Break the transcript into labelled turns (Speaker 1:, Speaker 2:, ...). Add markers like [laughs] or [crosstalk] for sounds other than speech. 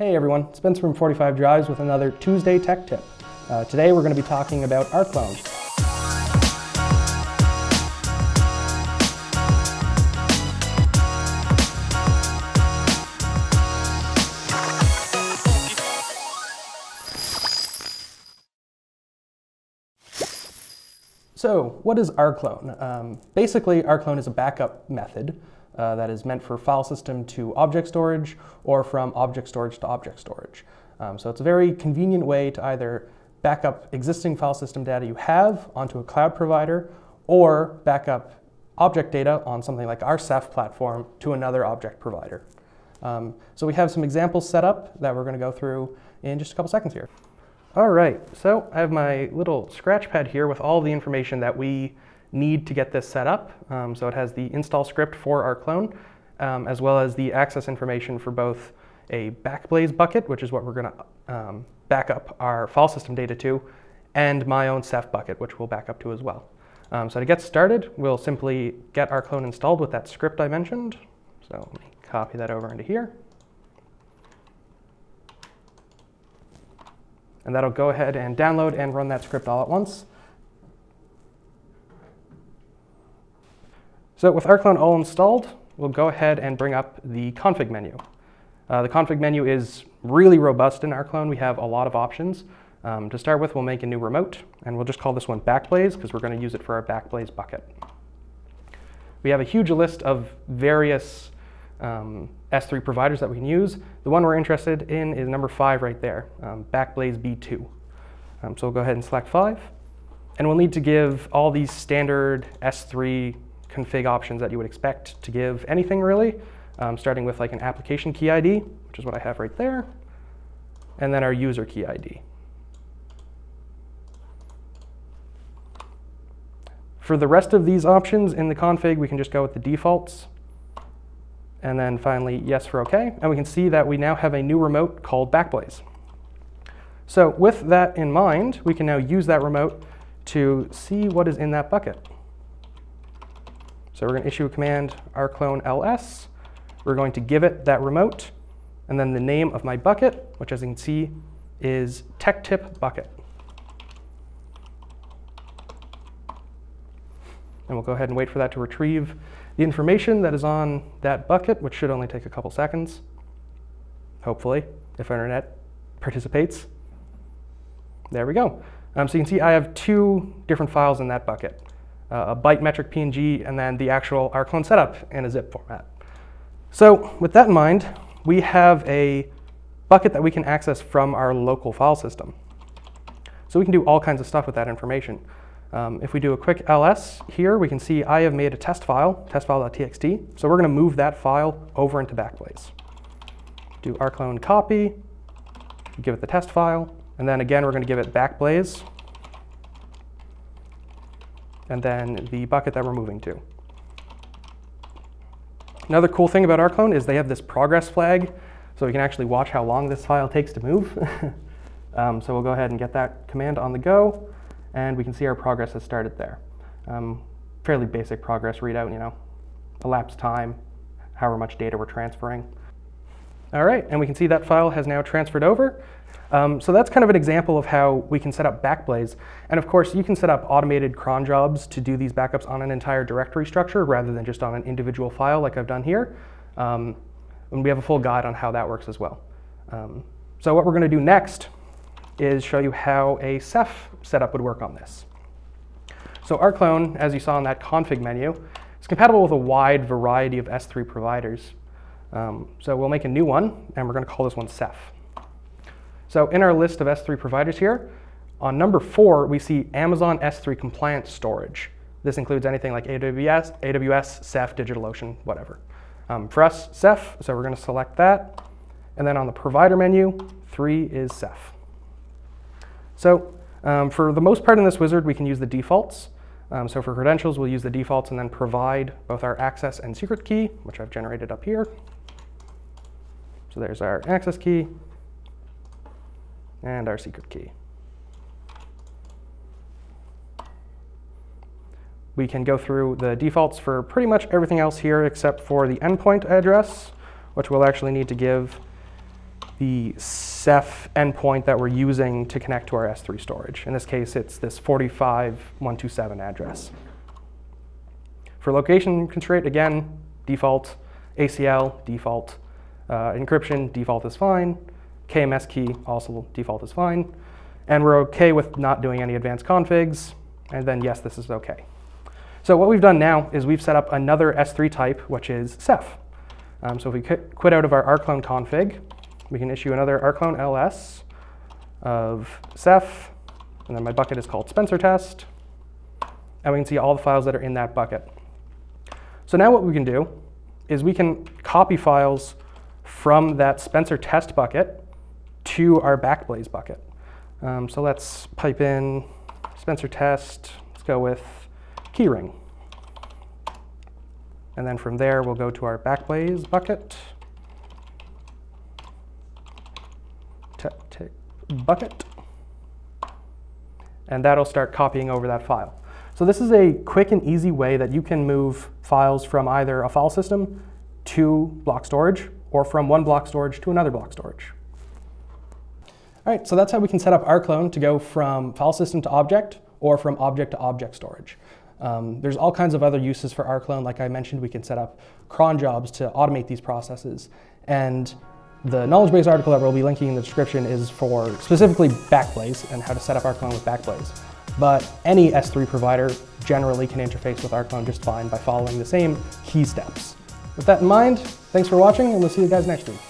Speaker 1: Hey everyone, Spencer from 45 Drives with another Tuesday Tech Tip. Uh, today we're going to be talking about rclone. So what is rclone? Um, basically, rclone is a backup method uh, that is meant for file system to object storage or from object storage to object storage. Um, so it's a very convenient way to either back up existing file system data you have onto a cloud provider or back up object data on something like our Ceph platform to another object provider. Um, so we have some examples set up that we're going to go through in just a couple seconds here. All right, so I have my little scratch pad here with all the information that we need to get this set up. Um, so it has the install script for rclone, um, as well as the access information for both a Backblaze bucket, which is what we're going to um, back up our file system data to, and my own Ceph bucket, which we'll back up to as well. Um, so to get started, we'll simply get rclone installed with that script I mentioned. So let me copy that over into here. And that'll go ahead and download and run that script all at once. So with rclone all installed, we'll go ahead and bring up the config menu. Uh, the config menu is really robust in rclone. We have a lot of options. Um, to start with, we'll make a new remote, and we'll just call this one Backblaze because we're going to use it for our Backblaze bucket. We have a huge list of various um, S3 providers that we can use. The one we're interested in is number five right there, um, Backblaze B2. Um, so we'll go ahead and select five. And we'll need to give all these standard S3 config options that you would expect to give anything really, um, starting with like an application key ID, which is what I have right there, and then our user key ID. For the rest of these options in the config, we can just go with the defaults. And then finally, yes for OK. And we can see that we now have a new remote called Backblaze. So with that in mind, we can now use that remote to see what is in that bucket. So we're going to issue a command rclone ls. We're going to give it that remote, and then the name of my bucket, which as you can see is techtip bucket. And we'll go ahead and wait for that to retrieve the information that is on that bucket, which should only take a couple seconds, hopefully, if our internet participates. There we go. Um, so you can see I have two different files in that bucket uh, a byte metric PNG, and then the actual rclone setup in a zip format. So with that in mind, we have a bucket that we can access from our local file system. So we can do all kinds of stuff with that information. Um, if we do a quick ls here, we can see I have made a test file, testfile.txt. So we're going to move that file over into Backblaze. Do rclone copy, give it the test file, and then again, we're going to give it Backblaze and then the bucket that we're moving to. Another cool thing about rclone is they have this progress flag, so we can actually watch how long this file takes to move. [laughs] um, so we'll go ahead and get that command on the go, and we can see our progress has started there. Um, fairly basic progress readout, you know, elapsed time, however much data we're transferring. All right, and we can see that file has now transferred over. Um, so that's kind of an example of how we can set up Backblaze. And of course, you can set up automated cron jobs to do these backups on an entire directory structure rather than just on an individual file like I've done here. Um, and we have a full guide on how that works as well. Um, so what we're going to do next is show you how a Ceph setup would work on this. So rclone, as you saw in that config menu, is compatible with a wide variety of S3 providers. Um, so we'll make a new one, and we're going to call this one Ceph. So in our list of S3 providers here, on number four, we see Amazon S3 compliant storage. This includes anything like AWS, AWS, Ceph, DigitalOcean, whatever. Um, for us, Ceph, so we're going to select that. And then on the provider menu, three is Ceph. So um, for the most part in this wizard, we can use the defaults. Um, so for credentials, we'll use the defaults and then provide both our access and secret key, which I've generated up here. So there's our access key, and our secret key. We can go through the defaults for pretty much everything else here except for the endpoint address, which we'll actually need to give the Ceph endpoint that we're using to connect to our S3 storage. In this case, it's this 45127 address. For location constraint, again, default, ACL, default, uh, encryption, default is fine. KMS key, also default is fine. And we're okay with not doing any advanced configs. And then yes, this is okay. So what we've done now is we've set up another S3 type, which is Ceph. Um, so if we quit out of our rclone config, we can issue another rclone ls of Ceph, and then my bucket is called Spencer test, and we can see all the files that are in that bucket. So now what we can do is we can copy files from that Spencer test bucket to our Backblaze bucket. Um, so let's pipe in Spencer test, let's go with keyring. And then from there, we'll go to our Backblaze bucket. Bucket. And that'll start copying over that file. So this is a quick and easy way that you can move files from either a file system to block storage or from one block storage to another block storage. All right, so that's how we can set up rclone to go from file system to object or from object to object storage. Um, there's all kinds of other uses for rclone. Like I mentioned, we can set up cron jobs to automate these processes. And the knowledge base article that we'll be linking in the description is for specifically Backblaze and how to set up rclone with Backblaze. But any S3 provider generally can interface with rclone just fine by following the same key steps. With that in mind, thanks for watching and we'll see you guys next week.